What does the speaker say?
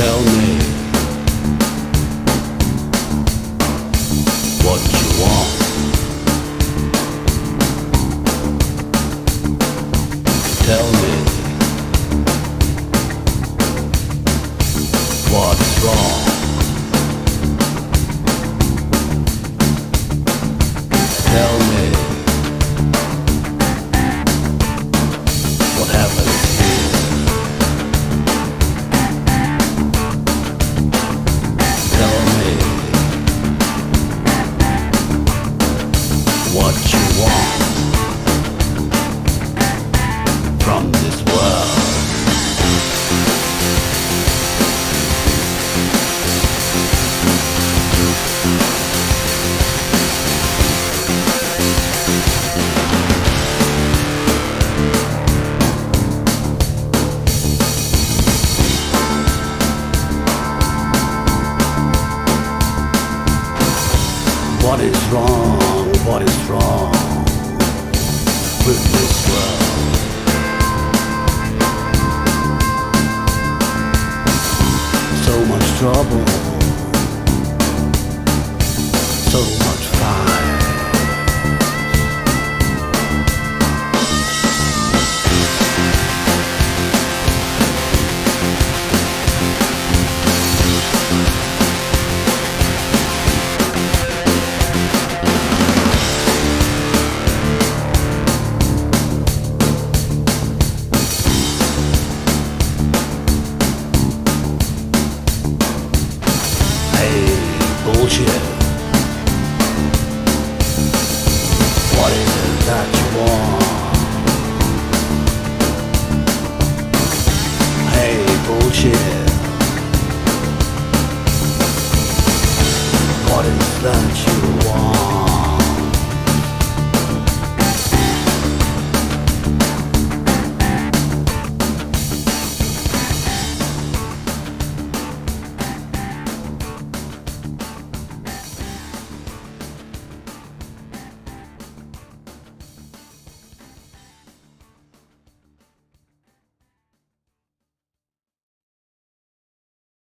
Tell me what you want. Tell me what you want from this world. What is wrong? What is wrong with this world? So much trouble, so much What is it that you want?